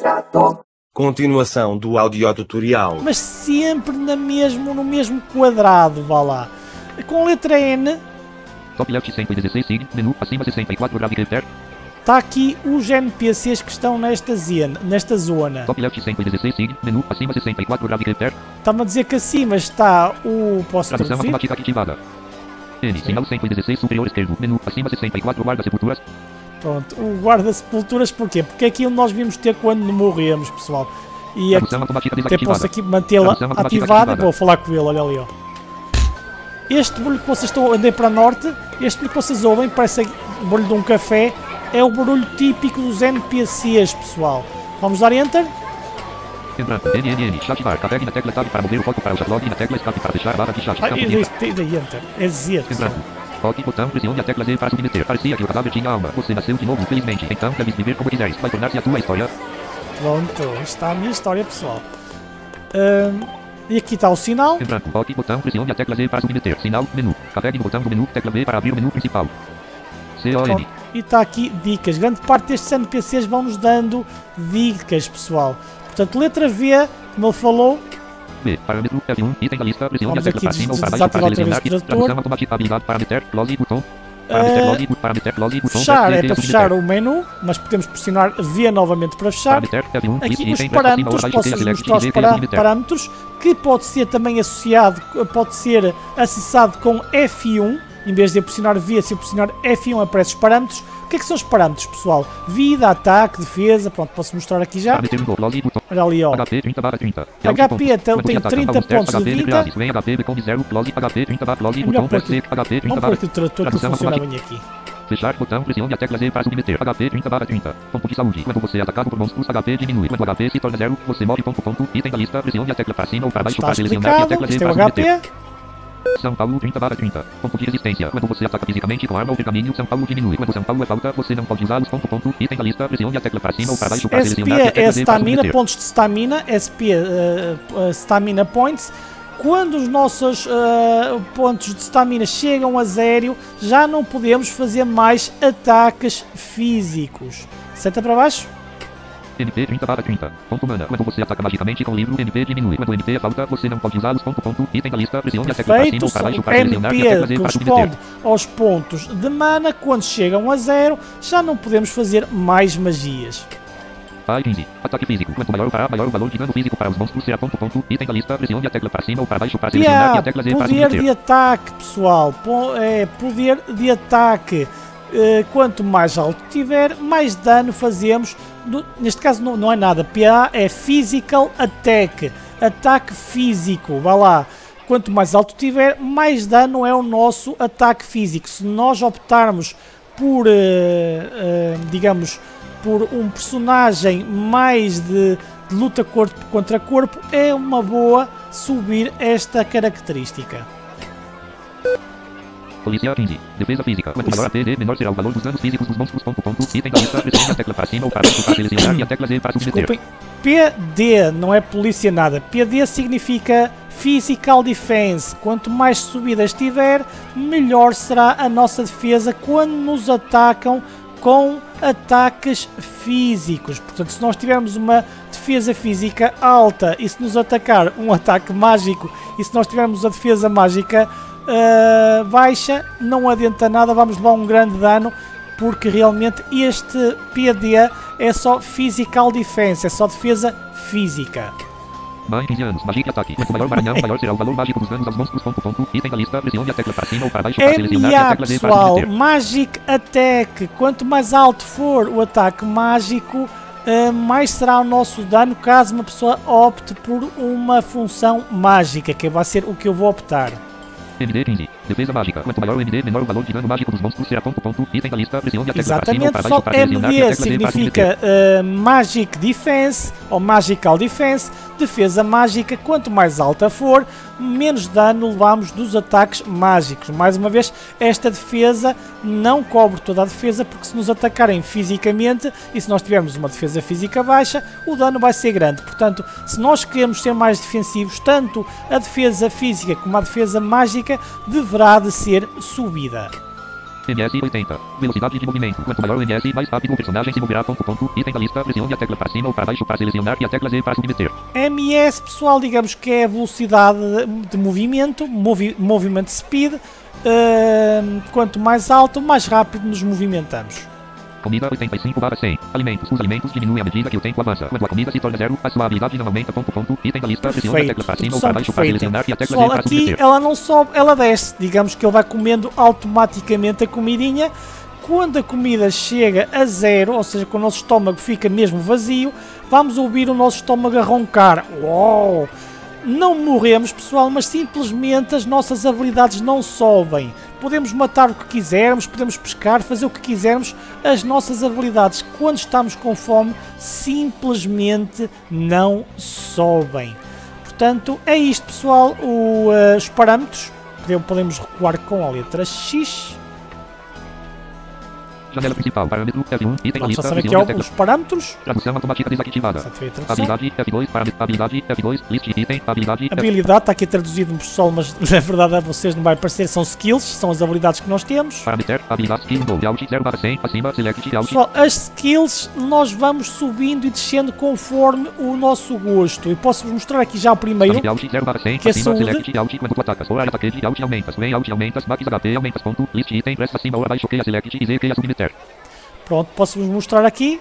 Extrato. Continuação do audiotutorial. mas sempre na mesmo, no mesmo quadrado, vá lá. Com letra N, Top left 116 sig, menu, acima 64 grave enter. está aqui os NPCs que estão nesta, zena, nesta zona. Top left 116 sig, menu, acima 64 grave enter. Está-me a dizer que acima está o... Posso Tradução traduzir? automática ativada. N, sinal 116 superior esquerdo, menu, acima 64 guarda sepulturas. Pronto, o guarda-sepulturas porquê? Porque é aquilo nós vimos ter quando morremos, pessoal. E aqui, Tradução automática até posso aqui mantê-la ativada. ativada. Vou falar com ele, olha ali, ó. Este barulho que vocês estão a andar para norte, este barulho que vocês ouvem, parece o barulho de um café, é o barulho típico dos NPCs, pessoal. Vamos dar Enter? Entrando, N, N, N, chat bar, carregue na tecla tab para mover o foco para o chatlog e na tecla escape para fechar a barra de chat. Ah, Enter. É. Entrando. Toque botão, pressione a tecla Z para submeter. Parecia que o cadáver tinha alma. Você nasceu de novo, felizmente. Então, deve viver como quiseres. Vai tornar-se a tua história. Pronto, está a minha história, pessoal. Ahm, e aqui está o sinal. Entrando. Toque botão, pressione a tecla Z para submeter. Sinal, menu. Carregue no botão do menu, tecla V para abrir o menu principal. CON. E está aqui dicas. Grande parte destes NPCs vão nos dando dicas, pessoal. Portanto, letra V, como ele falou, B. Parâmetro F1. Item da lista. Pressione a tecla para cima ou para baixo para selecionar. Tradução automática. Habilidade. Parameter. Close. Botão. Eh, bu- Parameter. Botão. fechar é para fechar o menu, mas podemos pressionar V novamente para fechar. Parameter F1. Aqui os parâmetros, posso mostrar os parâmetros, que pode ser também associado, pode ser acessado com F1, em vez de pressionar V, se eu pressionar F1 aparece os parâmetros. O que é que são os parâmetros, pessoal? Vida, ataque, defesa, pronto, posso mostrar aqui já. Olha ali, ó. HP 30 barra 30. HP então tem ataca, 30 vamos ter pontos de vida. graves, vem HP com 0, close, HP 30 barra close, É melhor press aqui- C, HP 30 Vamos barra aqui o trator que funciona bem aqui. Fechar botão, pressione a tecla Z para submeter. HP 30 barra 30. Ponto de saúde. Quando você é atacado por monstros, HP diminui. Quando HP se torna zero, você morre. Ponto, ponto. Item da lista, pressione a tecla para cima ou para baixo Está para selecionar a tecla Z é para o submeter. HP. São Paulo 30 barra 30. Ponto de resistência. Quando você ataca fisicamente com arma ou pergaminho, São Paulo diminui. Quando São Paulo é falta, você não pode usá-los. Ponto, ponto. Item da lista, pressione a tecla para cima ou para baixo para selecionar e a é tecla Z para stamina, submeter. pontos de stamina, SP eh, eh, stamina points. Quando os nossos eh, pontos de stamina chegam a zero, já não podemos fazer mais ataques físicos. Seta para baixo. NP 30 barra 30. Ponto mana. Quando você ataca magicamente com o livro, NP diminui. Quando o NP é falta, você não pode usá-los. Ponto, ponto. Item da lista, pressione a tecla para cima ou para baixo para selecionar e a tecla Z para submeter. aos pontos de mana. Quando chegam a zero, já não podemos fazer mais magias. A 15. Ataque físico. Quanto maior o para, maior o valor de dano físico para os monstros será ponto, ponto. Item da lista, pressione a tecla para cima ou para baixo para selecionar e PA, a tecla Z para poder submeter. de ataque, pessoal. Po- é, poder de ataque. Eh, quanto mais alto tiver, mais dano fazemos. Neste caso não, não é nada. PA é Physical Attack. Ataque físico. Vá lá. Quanto mais alto tiver, mais dano é o nosso ataque físico. Se nós optarmos por, eh, eh, digamos, por um personagem mais de, de luta corpo contra corpo, é uma boa subir esta característica. Polícia 15. Defesa física. Quanto maior a PD, menor será o valor dos danos físicos dos monstros. Ponto, ponto. Item da lista, pressione a tecla para cima ou para baixo para selecionar e a tecla Z para submeter. PD não é polícia nada. PD significa Physical Defense. Quanto mais subidas tiver, melhor será a nossa defesa quando nos atacam com ataques físicos. Portanto, se nós tivermos uma defesa física alta e se nos atacar um ataque mágico e se nós tivermos a defesa mágica ah, baixa, não adianta nada, vamos levar um grande dano porque realmente este PD é só Physical Defense, é só defesa física. Mais 15 anos. Ataque. Quanto maior maranhão, maior será o valor mágico dos danos aos monstros. Ponto, ponto. Item da lista, pressione a tecla para cima ou para baixo para selecionar e a tecla para pessoal. Magic Attack. Quanto mais alto for o ataque mágico, eh, mais será o nosso dano caso uma pessoa opte por uma função mágica, que vai ser o que eu vou optar. MD 15. Defesa mágica. Quanto maior o MD, menor o valor de dano mágico dos monstros será ponto, ponto. Item da lista, pressione a tecla para cima Exatamente, para só baixo para a MD significa eh, Magic Defense ou Magical Defense, defesa mágica. Quanto mais alta for, menos dano levamos dos ataques mágicos. Mais uma vez, esta defesa não cobre toda a defesa, porque se nos atacarem fisicamente e se nós tivermos uma defesa física baixa, o dano vai ser grande. Portanto, se nós queremos ser mais defensivos, tanto a defesa física como a defesa mágica deverá de ser subida. MS 80. Velocidade de movimento. Quanto maior o MS, mais rápido o personagem se moverá. Ponto, ponto. Item da lista. Pressione a tecla para cima ou para baixo para selecionar e a tecla Z para submeter. MS, pessoal, digamos que é a velocidade de movimento, movi movement speed. Uh, quanto mais alto, mais rápido nos movimentamos. Comida 85 barra 100. Alimentos. Os alimentos diminuem à medida que o tempo avança. Quando a comida se torna zero, a sua habilidade não aumenta. Ponto, ponto. Item da lista. Pressione a tecla para cima ou para baixo para selecionar e a tecla Z para aqui submeter. ela não sobe, ela desce. Digamos que ele vai comendo automaticamente a comidinha. Quando a comida chega a zero, ou seja, quando o nosso estômago fica mesmo vazio, vamos ouvir o nosso estômago a roncar. Uou! Não morremos, pessoal, mas simplesmente as nossas habilidades não sobem. Podemos matar o que quisermos, podemos pescar, fazer o que quisermos. As nossas habilidades, quando estamos com fome, simplesmente não sobem. Portanto, é isto, pessoal. O, eh, os parâmetros. Podemos recuar com a letra X. Janela principal. Parâmetro F1. Item Vamos lista. passar aqui Pressione a ao- tecla. os parâmetros. Tradução automática desativada. Tradução. Habilidade F2. Parâmetro. Habilidade F2. List item. Habilidade F... Habilidade está aqui traduzido no pessoal, mas na verdade a vocês não vai aparecer. São skills, são as habilidades que nós temos. Parameter. Habilidade Skill Mode. Alt 0 barra 100. Acima. Select Alt. Pessoal, as skills nós vamos subindo e descendo conforme o nosso gosto. E posso-vos mostrar aqui já o primeiro. Saúde, Alt 0 barra 100. Que é saúde. Select Alt. Quando atacas. Área ataque de Alt aumentas. Vem Alt aumentas. Max HP aumentas. Ponto. List item. Acima ou abaixo. Que select que Pronto, posso-vos mostrar aqui.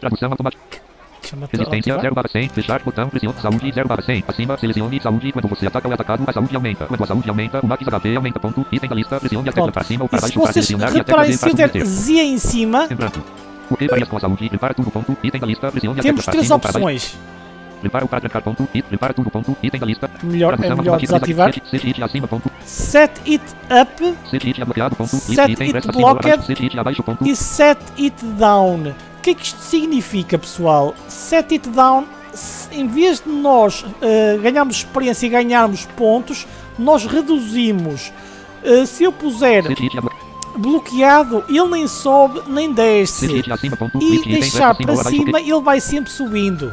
Tradução automática. Resistência ativar. 0 barra 100. Fechar botão. Pressione. Saúde 0 barra 100. Acima. Selecione saúde. Quando você ataca ou é atacado, a saúde aumenta. Quando a saúde aumenta, o max HP aumenta. Ponto. Item da lista. Pressione a tecla para cima ou para baixo para selecionar e a tecla para submeter. Z em cima, Lembrando. O que varias com a saúde? Prepara tudo. Ponto. Item da lista. Pressione a temos tecla para três cima ou para baixo. opções. Prepara o para trancar. Ponto. It. Prepara tudo. Ponto. Item da lista. Melhor, é melhor desativar. Set it acima. Ponto. Set it up Set it bloqueado. Ponto. Set it blocked. Set it abaixo. Ponto. e set it down. O que é que isto significa, pessoal? Set it down, em vez de nós eh, ganharmos experiência e ganharmos pontos, nós reduzimos. Eh, se eu puser bloqueado. ele nem sobe nem desce. E deixar para cima, ele vai sempre subindo.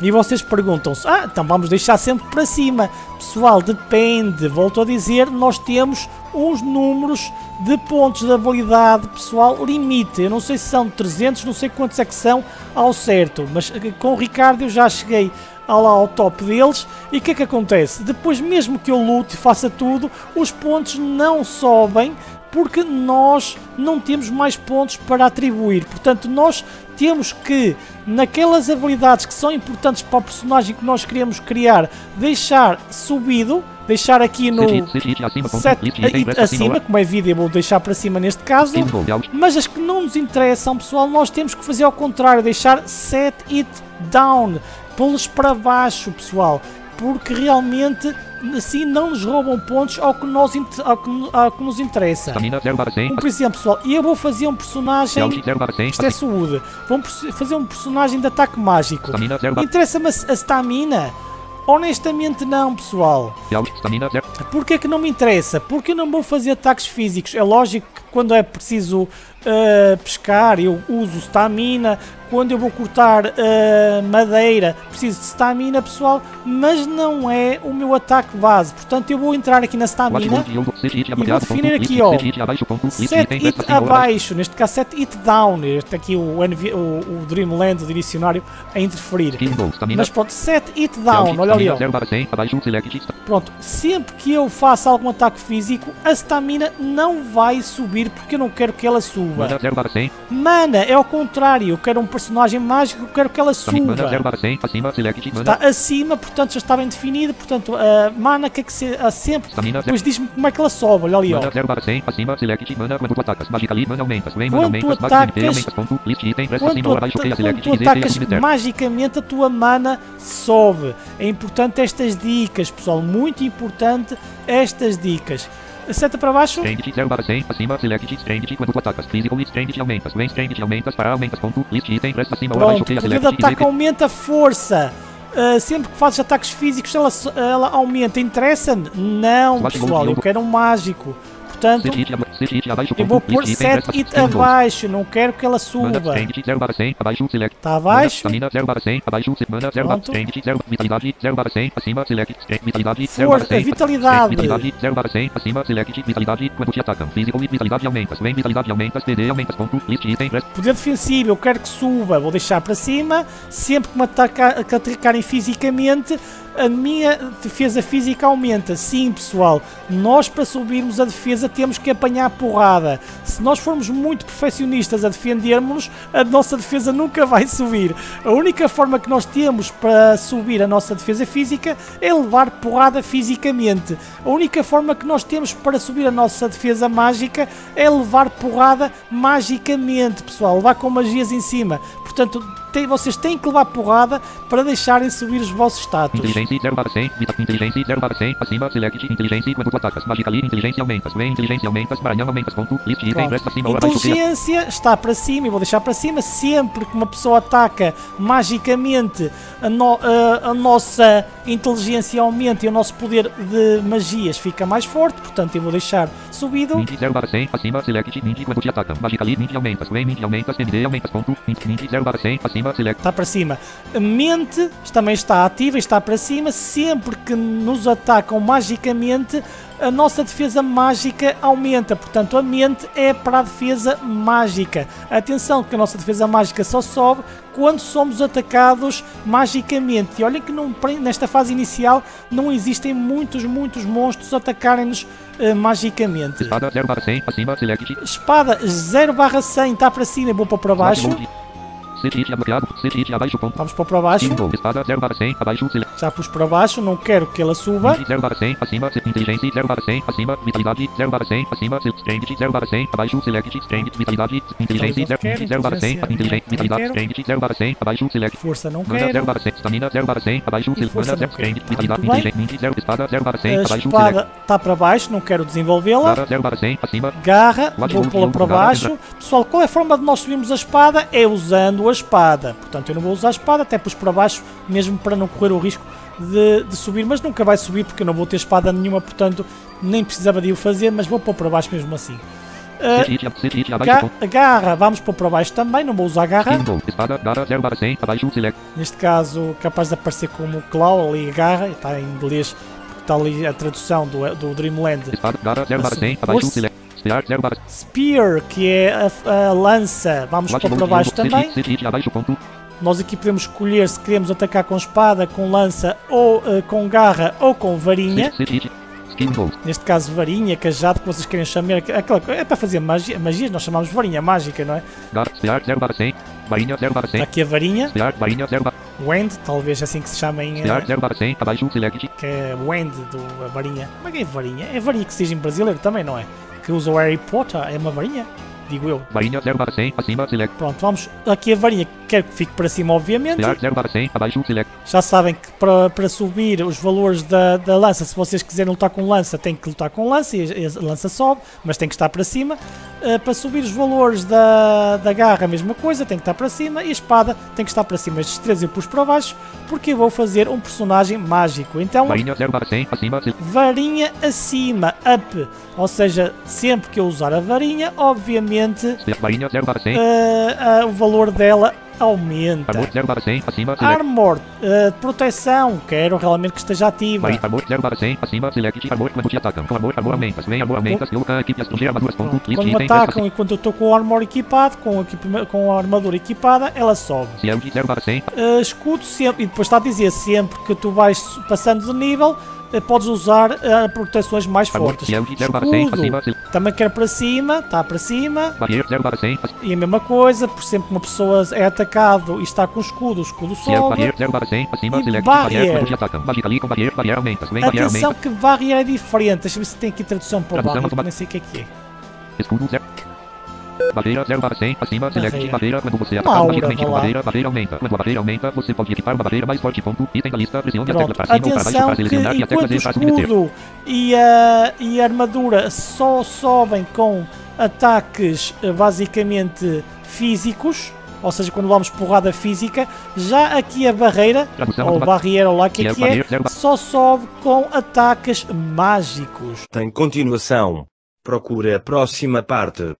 E vocês perguntam-se, ah, então vamos deixar sempre para cima. Pessoal, depende. Volto a dizer, nós temos uns números de pontos de habilidade, pessoal, limite. Eu não sei se são 300, não sei quantos é que são ao certo. Mas eh, com o Ricardo eu já cheguei ao, ao top deles. E o que é que acontece? Depois mesmo que eu lute e faça tudo, os pontos não sobem porque nós não temos mais pontos para atribuir. Portanto, nós temos que, naquelas habilidades que são importantes para o personagem que nós queremos criar, deixar subido, deixar aqui no Set acima. Como é vídeo, eu vou deixar para cima neste caso. Mas as que não nos interessam, pessoal, nós temos que fazer ao contrário, deixar set it down, pô-los para baixo, pessoal, porque realmente assim não nos roubam pontos ao que, nós, ao que, ao que nos interessa. Stamina 0 barra 100. Como, por exemplo, pessoal, eu vou fazer um personagem. Alt 0 barra 100. Isto é saúde. Vamos fazer um personagem de ataque mágico. Stamina 0 barra Interessa-me a stamina? Honestamente, não, pessoal. 0. Porquê que não me interessa? Porque eu não vou fazer ataques físicos. É lógico que quando é preciso uh, pescar, eu uso stamina. Quando eu vou cortar uh, madeira, preciso de stamina, pessoal. Mas não é o meu ataque base. Portanto, eu vou entrar aqui na stamina. Set it vou definir aqui, ó. Set it abaixo. Ponto. List Set it abaixo. neste caso set it down. Este aqui o, NV o, o Dreamland, o dicionário, a interferir. Mas pronto, set it down. Olha ali, ó. 0 barra 100. Abaixo. Select. Pronto, sempre que eu faça algum ataque físico, a stamina não vai subir porque eu não quero que ela suba. Mana 0 barra 100. Mana é ao contrário, eu quero um personagem mágico, eu quero que ela Stamina. Mana 0 suba. barra 100. Acima. Select. Mana. Está acima, portanto já está bem definido. Portanto, a mana quer que se a sempre. Stamina 0. Depois diz-me como é que ela sobe. Olha ali, ó. Mana 0 barra 100. Acima. Select. Mana. Quando tu atacas. Magically. Mana aumentas. Vem. Quando Mana tu aumentas. Atacas- aumentas. Ponto. List item. Presta Quando acima tu, ou abaixo. ata- Ok. quando Select. tu Z. Que a atacas submeter. magicamente a tua mana sobe. É importante estas dicas, pessoal. Muito importante estas dicas. Seta para baixo. Strength 0 barra 100. Acima. Select. Strength. Quando tu atacas. Physical. Strength aumentas. Strength aumentas. Para aumentas. Ponto. List item. Acima abaixo. Pronto, o de Select. Z. ataque Que aumenta a força. Uh, sempre que fazes ataques físicos, ela, ela aumenta. Interessa-me? Não, pessoal. Eu quero um mágico. Portanto, Set it. 7 hit abaixo, Eu vou pôr list item, 7 presta, hit skin gold. abaixo, não quero que ela suba. strength 0 barra 100, abaixo, select. Está abaixo? Stamina 0 barra 100, abaixo, se- mana 0 barra Pronto. strength 0, vitalidade 0 barra 100, acima, select, strength, vitalidade 0 Força, barra 100, vitalidade. vitalidade 0 barra 100, acima, select, vitalidade, quando te atacam, físico vitalidade aumenta, vem vitalidade aumenta, PD aumenta, ponto, list item, presta, Poder defensivo, eu quero que suba, vou deixar para cima. Sempre que me atacarem fisicamente, a minha defesa física aumenta. Sim, pessoal, nós para subirmos a defesa temos que apanhar porrada. Se nós formos muito perfeccionistas a defendermos, a nossa defesa nunca vai subir. A única forma que nós temos para subir a nossa defesa física é levar porrada fisicamente. A única forma que nós temos para subir a nossa defesa mágica é levar porrada magicamente, pessoal. Levar com magias em cima. Portanto, tem- vocês têm que levar porrada para deixarem subir os vossos status. inteligência 0 barra 100, vita, inteligência 0 barra 100, acima, select, inteligência, quando atacas, magically, inteligência inteligência aumenta, ponto, list item, presta, acima. Inteligência está para cima e vou deixar para cima. Sempre que uma pessoa ataca magicamente, a, no- a- a nossa inteligência aumenta e o nosso poder de magias fica mais forte. Portanto, eu vou deixar subido. 20 0 barra 100, acima, select, 20 quando te atacam, magically, 20 aumenta, vem 20 aumenta, MD aumenta, ponto, 20, 20 0 barra 100, acima, select, Está para cima. A mente também está ativa e está para cima. Sempre que nos atacam magicamente, a nossa defesa mágica aumenta. Portanto, a mente é para a defesa mágica. Atenção que a nossa defesa mágica só sobe quando somos atacados magicamente. E olhem que não- nesta fase inicial não existem muitos, muitos monstros atacarem-nos eh, magicamente. espada 0 barra 100, acima, select, Espada 0 barra 100 está para cima e para para baixo. Set bloqueado, set abaixo, ponto, Vamos para para baixo. Espada 0 barra 100, abaixo, Já pus para baixo, não quero que ela suba. 20 0 barra 100, acima, inteligência 0 barra 100, acima, vitalidade 0 barra 100, acima, strength 0 barra 100, abaixo, select, strength, vitalidade, inteligência 0 quero, 0 barra 100, inteligência, vitalidade, strength 0 barra 100, abaixo, select, Força não 0 quero. barra 100, stamina 0 barra 100, abaixo, E mana 0, não quero. strength, Tá vitalidade, inteligência 20 0, espada 0 barra 100, A abaixo, espada está para baixo, não quero desenvolvê-la. barra 0 barra 100, acima, Garra, vou pô-la para baixo. Pessoal, qual é a forma de nós subirmos a espada? É usando a espada. Portanto, eu não vou usar a espada, até pus para baixo, mesmo para não correr o risco de, de subir. Mas nunca vai subir porque eu não vou ter espada nenhuma, portanto, nem precisava de o fazer, mas vou pôr para baixo mesmo assim. A garra, vamos pôr para baixo também, não vou usar garra. Espada, garra 0 barra 100, abaixo, select, Neste caso, capaz de aparecer como claw ali, garra, está em inglês, porque está ali a tradução do, do Dreamland. espada, garra 0 barra 100, abaixo, select, spear 0 barra Spear, que é a, a lança, vamos para baixo também. Nós aqui podemos escolher se queremos atacar com espada, com lança, ou eh, com garra, ou com varinha. Neste caso, varinha, cajado, que vocês querem chamar. Aquela, é para fazer magia, magias, nós chamamos varinha mágica, não é? garra, spear 0 barra 100, varinha 0 barra 100, Está aqui a varinha, spear, varinha 0 barra, Wand, talvez assim que se chama em. eh, spear 0 barra 100, abaixo, select, que é Wand, do, a varinha. Como é que é varinha? É varinha que se diz em brasileiro também, não é? Que usa o Harry Potter, é uma varinha, digo eu. varinha 0 barra 100, acima, select, Pronto, vamos. Aqui a varinha, quero que fique para cima, obviamente. spear 0 barra 100, abaixo, select, Já sabem que para, para subir os valores da, da lança, se vocês quiserem lutar com lança, tem que lutar com lança e a, e a lança sobe, mas tem que estar para cima. Uh, para subir os valores da, da garra, a mesma coisa, tem que estar para cima. E a espada tem que estar para cima. Estes três eu pus para baixo porque eu vou fazer um personagem mágico. Então, varinha 0 barra 100, acima, select, varinha acima, up. Ou seja, sempre que eu usar a varinha, obviamente spear, varinha 0 barra 100, uh, uh, o valor dela aumenta. armor 0 barra 100, acima, Armor, uh, proteção, quero realmente que esteja ativa. armor 0 barra 100, acima, select, armor, quando te atacam, com armor, armor vem armor equipe, armaduras, ponto, list, Quando me atacam presta, e quando eu estou com o armor equipado, com, equipamento- com a armadura equipada, ela sobe. shield 0 barra 100, Uh, escudo sempre, e depois está a dizer sempre que tu vais passando de nível, podes usar uh, proteções mais fortes. shield 0 barra 100, Escudo, também quero para cima, está para cima. barrier 0 barra 100, E a mesma coisa, por sempre que uma pessoa é atacado e está com escudo, o escudo sobe. barrier 0 barra 100, acima, E barrier. Atenção que barrier é diferente, deixa eu ver se tem aqui tradução para o barrier, nem sei o que é que é. escudo 0, barreira 0 barra 100, acima, select, Barreira. barreira, quando você Uma aura, magicamente lá. barreira, barreira aumenta, quando a barreira aumenta, você pode equipar uma barreira mais forte, ponto, item da lista, pressione a tecla Pronto, para cima ou para baixo atenção para selecionar e a tecla Z para submeter. escudo e a, e a armadura só sobem com ataques eh, basicamente físicos, ou seja, quando vamos porrada física, já aqui a barreira, Tradução ou barreira, ou lá que é que é, só sobe com ataques mágicos. Tem continuação. Procure a próxima parte.